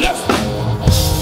left.